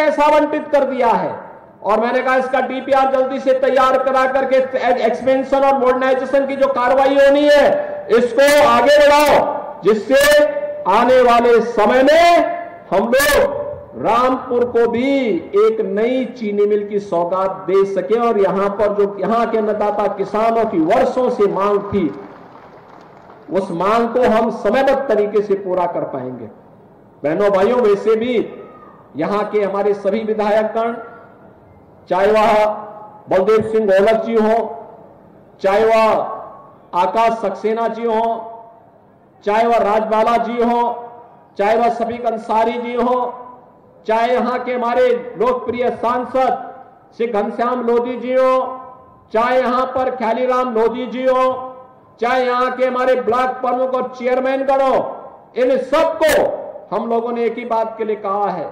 पैसा आवंटित कर दिया है। और मैंने कहा, इसका डीपीआर जल्दी से तैयार करा करके एक्सपेंशन और मॉडर्नाइजेशन की जो कार्रवाई होनी है, इसको आगे बढ़ाओ, जिससे आने वाले समय में हम लोग रामपुर को भी एक नई चीनी मिल की सौगात दे सके। और यहाँ पर जो, यहाँ के अन्नदाता किसानों की वर्षों से मांग थी, उस मांग को हम समयबद्ध तरीके से पूरा कर पाएँगे। बहनों, भाइयों, वैसे भी यहाँ के हमारे सभी विधायकगण चाहे वह बलदेव सिंह गोलक जी हो, चाहे वह आकाश सक्सेना जी हो, चाहे वह राजबाला जी हो, चाहे वह सफीक अंसारी जी हो, चाहे यहाँ के हमारे लोकप्रिय सांसद श्री घनश्याम लोधी जी हो, चाहे यहाँ पर ख्यालीराम लोधी जी हो, चाहे यहाँ के हमारे ब्लॉक प्रमुख और चेयरमैन गणों इन सबको हम लोगों ने एक ही बात के लिए कहा है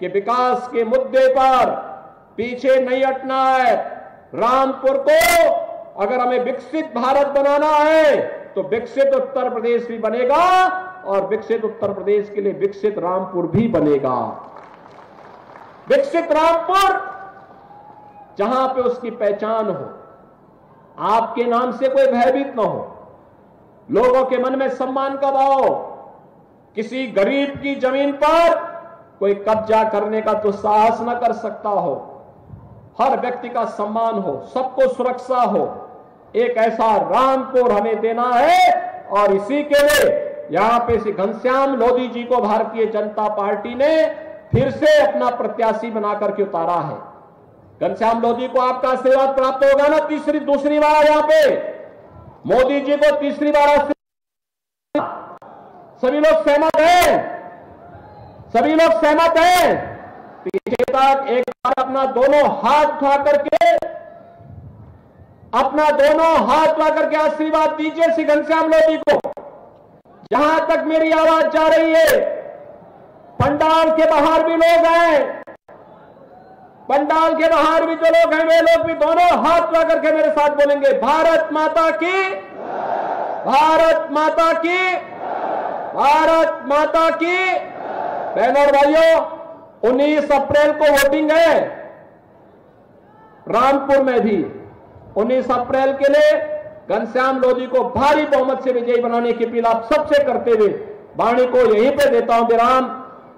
कि विकास के मुद्दे पर पीछे नहीं हटना है। रामपुर को अगर हमें विकसित भारत बनाना है तो विकसित उत्तर प्रदेश भी बनेगा और विकसित उत्तर प्रदेश के लिए विकसित रामपुर भी बनेगा। विकसित रामपुर, जहाँ पे उसकी पहचान हो, आपके नाम से कोई भयभीत ना हो, लोगों के मन में सम्मान का भाव किसी गरीब की ज़मीन पर कोई कब्जा करने का तो साहस न कर सकता हो। हर व्यक्ति का सम्मान हो, सबको सुरक्षा हो। एक ऐसा रामपुर हमें देना है और इसी के लिए यहाँ पे श्री घनश्याम लोधी जी को भारतीय जनता पार्टी ने फिर से अपना प्रत्याशी बनाकर के उतारा है। घनश्याम लोधी को आपका आशीर्वाद प्राप्त होगा ना तीसरी, दूसरी बार यहाँ पे। मोदी जी को तीसरी बार आशीर्वाद। सभी लोग सहमत हैं? सभी लोग सहमत हैं। पीछे तक एक बार अपना दोनों हाथ उठा करके अपना दोनों हाथ उठा करके आशीर्वाद दीजिए श्री घनश्याम लोधी को। जहाँ तक मेरी आवाज़ जा रही है, पंडाल के बाहर भी लोग हैं। पंडाल के बाहर भी जो लोग हैं, वे लोग भी दोनों हाथ उठा करके मेरे साथ बोलेंगे, भारत माता की, भारत माता की, भारत माता की बहनों और भाइयों 19 अप्रैल को वोटिंग है। रामपुर में भी 19 अप्रैल के लिए घनश्याम लोधी को भारी बहुमत से विजयी बनाने की अपील आप सबसे करते हुए वाणी को यहीं पे देता हूँ विराम।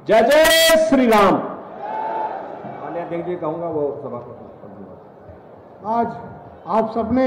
जय जय श्री राम मान्य अध्यक्ष जी कहूँगा वो सभा को आज आप सबने